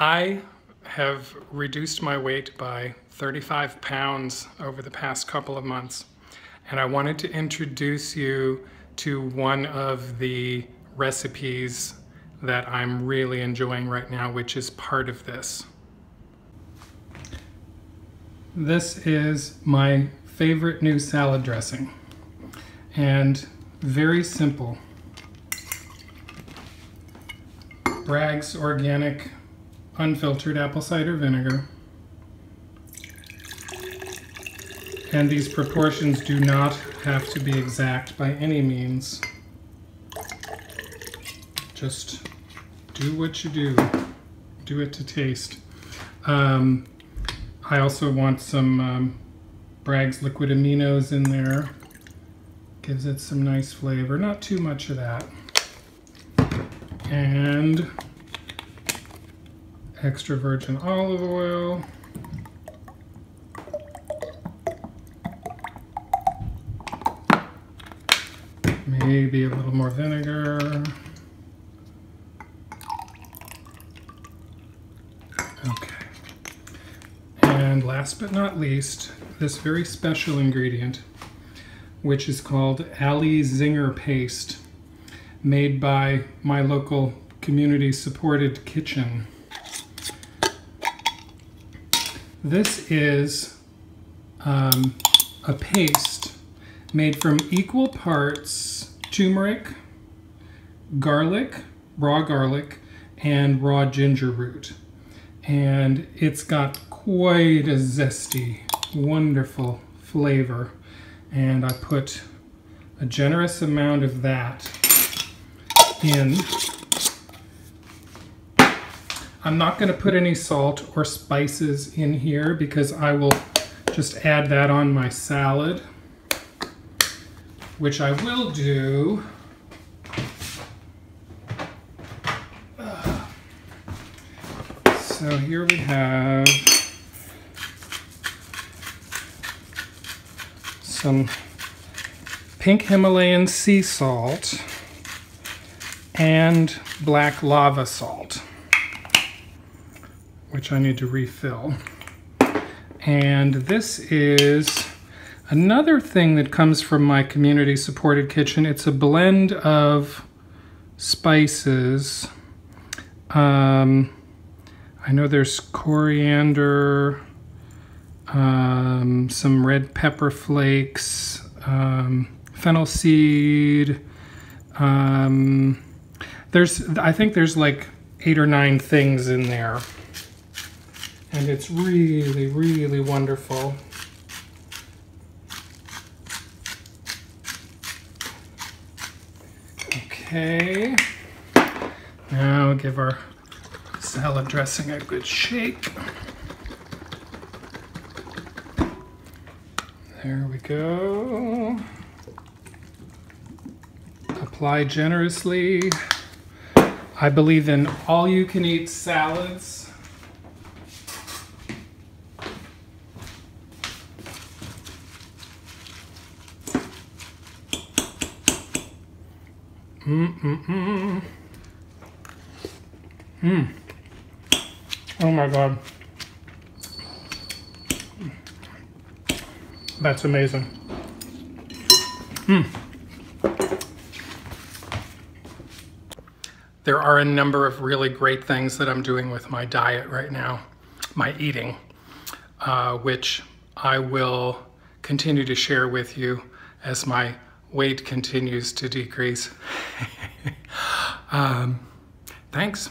I have reduced my weight by 35 pounds over the past couple of months, and I wanted to introduce you to one of the recipes that I'm really enjoying right now, which is part of this. This is my favorite new salad dressing, and very simple. Bragg's Organic unfiltered apple cider vinegar. And these proportions do not have to be exact by any means. Just do what you do. Do it to taste. Um, I also want some um, Bragg's liquid aminos in there. Gives it some nice flavor. Not too much of that. And extra virgin olive oil. Maybe a little more vinegar. Okay. And last but not least, this very special ingredient, which is called Ali Zinger Paste, made by my local community supported kitchen. This is um, a paste made from equal parts turmeric, garlic, raw garlic, and raw ginger root. And it's got quite a zesty, wonderful flavor. And I put a generous amount of that in I'm not going to put any salt or spices in here because I will just add that on my salad, which I will do. Uh, so here we have some pink Himalayan sea salt and black lava salt which I need to refill. And this is another thing that comes from my community supported kitchen. It's a blend of spices. Um, I know there's coriander, um, some red pepper flakes, um, fennel seed. Um, there's, I think there's like eight or nine things in there and it's really, really wonderful. Okay, now give our salad dressing a good shake. There we go. Apply generously. I believe in all you can eat salads. Mm mm mm. Mm. Oh my god. That's amazing. Mm. There are a number of really great things that I'm doing with my diet right now, my eating, uh, which I will continue to share with you as my weight continues to decrease. um, thanks.